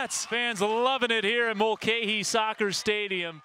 Jets. Fans loving it here at Mulcahy Soccer Stadium.